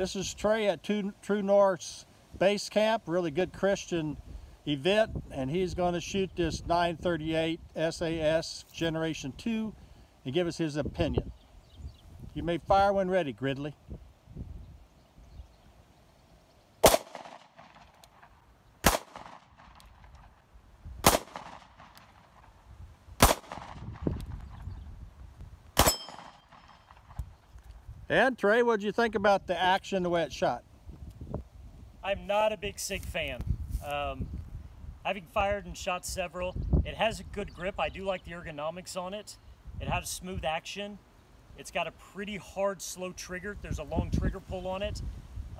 This is Trey at True, North's base camp, really good Christian event, and he's going to shoot this 938 SAS Generation 2 and give us his opinion. You may fire when ready, Gridley. And Trey, what did you think about the action, the way it shot? I'm not a big SIG fan. Um, having fired and shot several, it has a good grip. I do like the ergonomics on it. It has smooth action. It's got a pretty hard, slow trigger. There's a long trigger pull on it.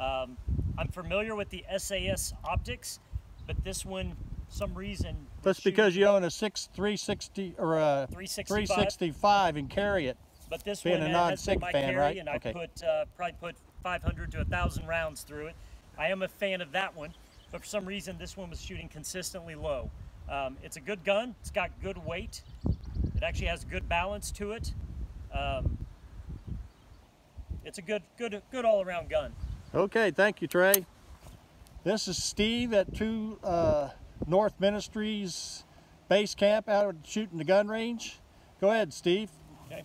Um, I'm familiar with the SAS optics, but this one, some reason. That's because you own a 6 360 or a 365. 365 and carry it. But this Being one a has been my fan, carry, right? and I Okay. put uh, probably put 500 to 1,000 rounds through it. I am a fan of that one, but for some reason this one was shooting consistently low. Um, it's a good gun. It's got good weight. It actually has good balance to it. Um, it's a good, good, good all-around gun. Okay, thank you, Trey. This is Steve at True uh, North Ministries base camp out of shooting the gun range. Go ahead, Steve. Okay.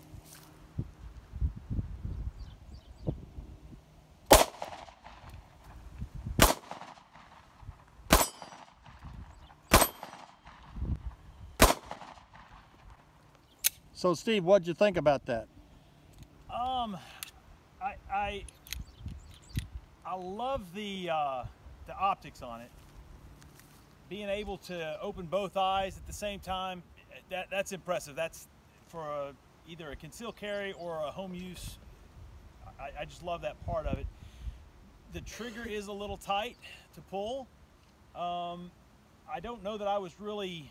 So, Steve, what'd you think about that? Um, I I I love the uh, the optics on it. Being able to open both eyes at the same time, that that's impressive. That's for a, either a concealed carry or a home use. I, I just love that part of it. The trigger is a little tight to pull. Um, I don't know that I was really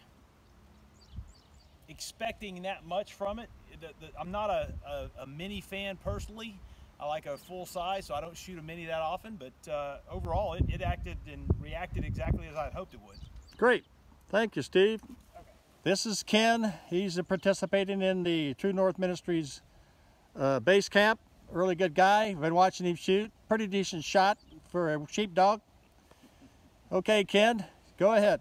expecting that much from it. The, the, I'm not a, a, a mini fan personally. I like a full size, so I don't shoot a mini that often. But uh, overall, it, it acted and reacted exactly as I hoped it would. Great. Thank you, Steve. This is Ken. He's participating in the True North Ministries uh, base camp. Really good guy. Been watching him shoot. Pretty decent shot for a sheepdog. Okay, Ken, go ahead.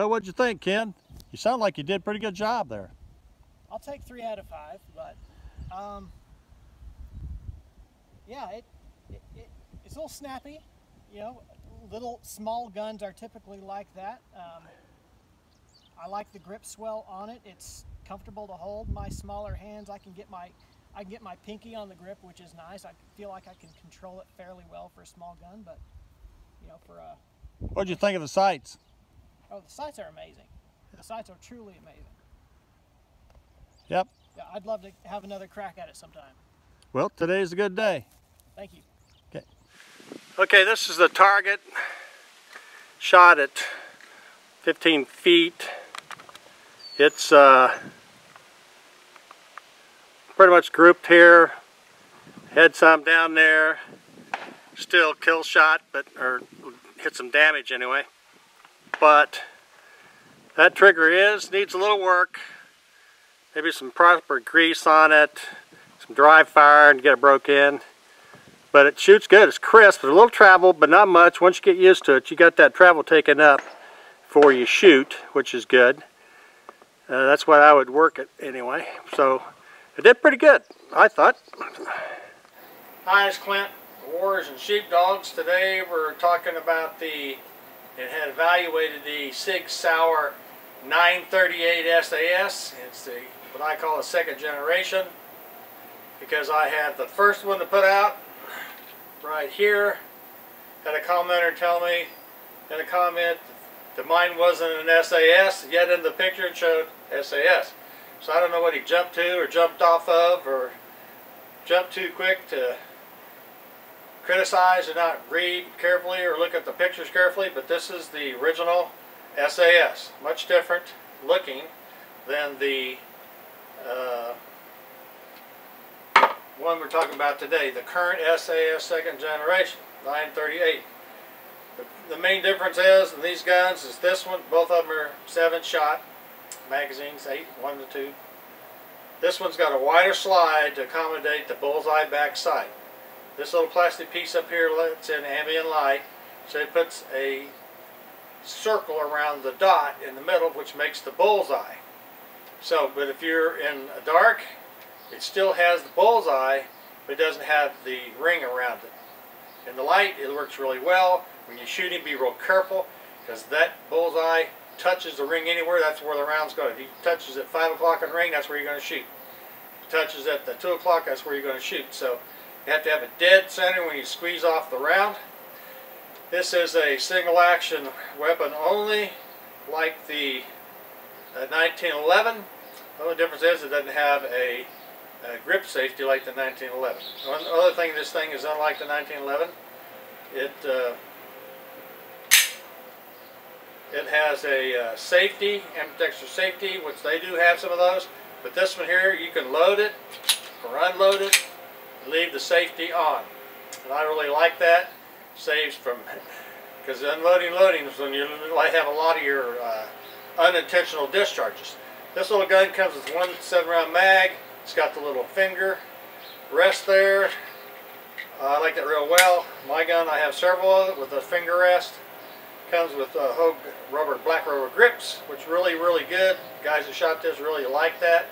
Well, what'd you think, Ken? You sound like you did a pretty good job there. I'll take three out of five, but um, yeah, it, it, it it's a little snappy. You know, little small guns are typically like that. Um, I like the grip swell on it. It's comfortable to hold. My smaller hands, I can get my I can get my pinky on the grip, which is nice. I feel like I can control it fairly well for a small gun, but you know, for a What'd you think of the sights? Oh, the sights are amazing. The sights are truly amazing. Yep. Yeah, I'd love to have another crack at it sometime. Well, today's a good day. Thank you. Okay. Okay, this is the target. Shot at 15 feet. It's uh, pretty much grouped here. Had some down there. Still kill shot, but or hit some damage anyway. But that trigger is needs a little work. Maybe some proper grease on it, some dry fire and get it broke in but it shoots good. It's crisp. There's a little travel, but not much. Once you get used to it, you got that travel taken up before you shoot, which is good. Uh, that's why I would work it anyway. So it did pretty good, I thought. Hi, it's Clint, Warriors and Sheepdogs. Today we're talking about the, it had evaluated the Sig Sauer 938 SAS. It's the, what I call a second generation because I had the first one to put out right here. Had a commenter tell me in a comment that mine wasn't an SAS, yet in the picture it showed SAS. So I don't know what he jumped to or jumped off of or jumped too quick to criticize and not read carefully or look at the pictures carefully, but this is the original SAS. Much different looking than the uh, one we're talking about today, the current SAS second generation, 938. The, the main difference is in these guns is this one, both of them are seven shot magazines, eight, one to two. This one's got a wider slide to accommodate the bullseye back sight. This little plastic piece up here lets in ambient light, so it puts a circle around the dot in the middle, which makes the bullseye. So, but if you're in a dark, it still has the bullseye, but it doesn't have the ring around it. In the light, it works really well. When you're shooting, be real careful, because that bullseye touches the ring anywhere, that's where the round's going. If he touches at 5 o'clock on the ring, that's where you're going to shoot. If touches at the 2 o'clock, that's where you're going to shoot. So you have to have a dead center when you squeeze off the round. This is a single action weapon only, like the uh, 1911. The only difference is it doesn't have a, a, grip safety like the 1911. One other thing this thing is unlike the 1911, it uh, it has a uh, safety, ambidextrous safety, which they do have some of those. But this one here, you can load it or unload it, leave the safety on. And I really like that saves from, because unloading loading is when you have a lot of your uh, unintentional discharges. This little gun comes with one 7 round mag. It's got the little finger rest there. Uh, I like that real well. My gun, I have several of it with a finger rest. Comes with uh, Hogue rubber, black rubber grips, which really, really good. Guys that shot this really like that.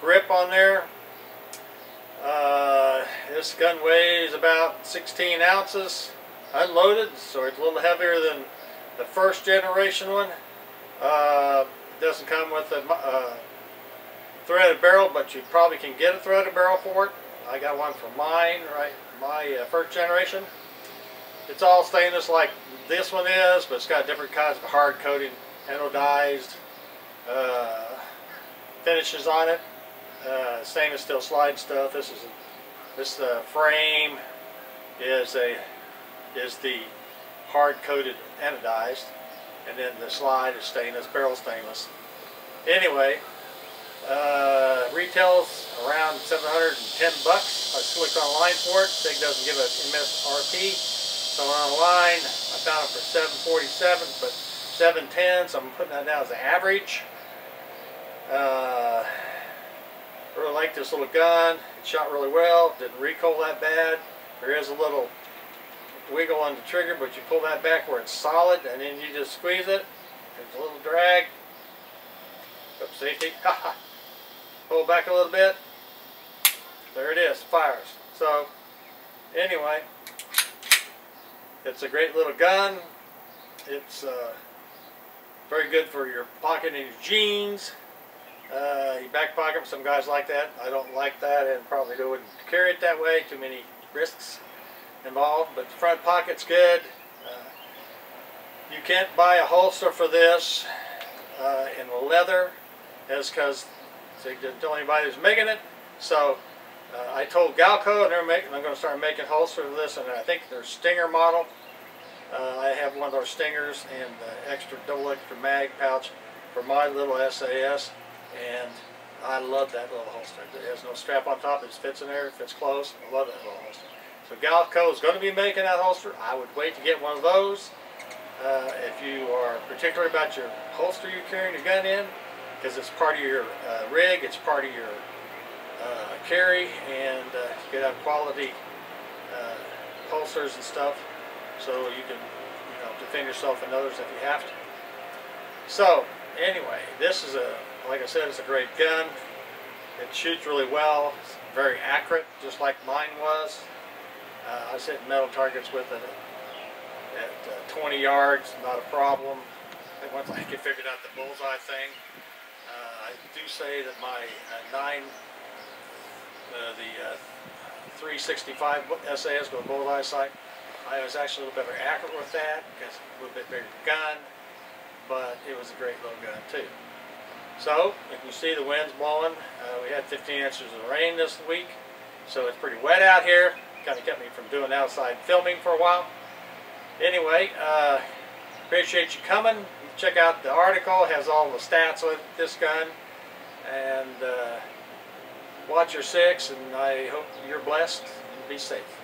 Grip on there. Uh, this gun weighs about 16 ounces unloaded, so it's a little heavier than the first generation one. Uh, doesn't come with a uh, threaded barrel, but you probably can get a threaded barrel for it. I got one for mine, right, my uh, first generation. It's all stainless like this one is, but it's got different kinds of hard coating, anodized uh, finishes on it. Uh, stainless steel slide stuff. This is this uh, frame is a is the hard-coated anodized, and then the slide is stainless, barrel stainless. Anyway, uh, retails around 710 bucks. I clicked online for it. Sig doesn't give an MSRP. So online, I found it for 747, but 710, so I'm putting that down as an average. Uh, really like this little gun. It shot really well. Didn't recoil that bad. There is a little wiggle on the trigger, but you pull that back where it's solid, and then you just squeeze it. There's a little drag. Up safety. pull back a little bit. There it is. Fires. So, anyway, it's a great little gun. It's uh, very good for your pocket in your jeans. Uh, your back pocket, some guys like that. I don't like that and probably wouldn't carry it that way. Too many risks involved, but the front pocket's good. Uh, you can't buy a holster for this uh, in leather, as because they tell anybody who's making it. So uh, I told Galco, and they're making. I'm going to start making holsters for this, and I think their Stinger model. Uh, I have one of those Stingers and extra double extra mag pouch for my little SAS, and I love that little holster. It has no strap on top. It just fits in there. It fits close. I love that little holster. So Galco is going to be making that holster. I would wait to get one of those. Uh, if you are particular about your holster you're carrying your gun in, because it's part of your uh, rig, it's part of your uh, carry, and uh, you can have quality uh, holsters and stuff, so you can you know, defend yourself and others if you have to. So, anyway, this is a, like I said, it's a great gun. It shoots really well, it's very accurate, just like mine was. Uh, I was hitting metal targets with it at, at uh, 20 yards, not a problem. And once I get figured out the bullseye thing, uh, I do say that my uh, 9, uh, the 365 SAS with bullseye sight, I was actually a little better accurate with that because a little bit bigger gun, but it was a great little gun too. So, if you see the wind's blowing, uh, we had 15 inches of rain this week, so it's pretty wet out here kind of kept me from doing outside filming for a while. Anyway, uh, appreciate you coming. Check out the article. Has all the stats on this gun. And uh, watch your six, and I hope you're blessed and be safe.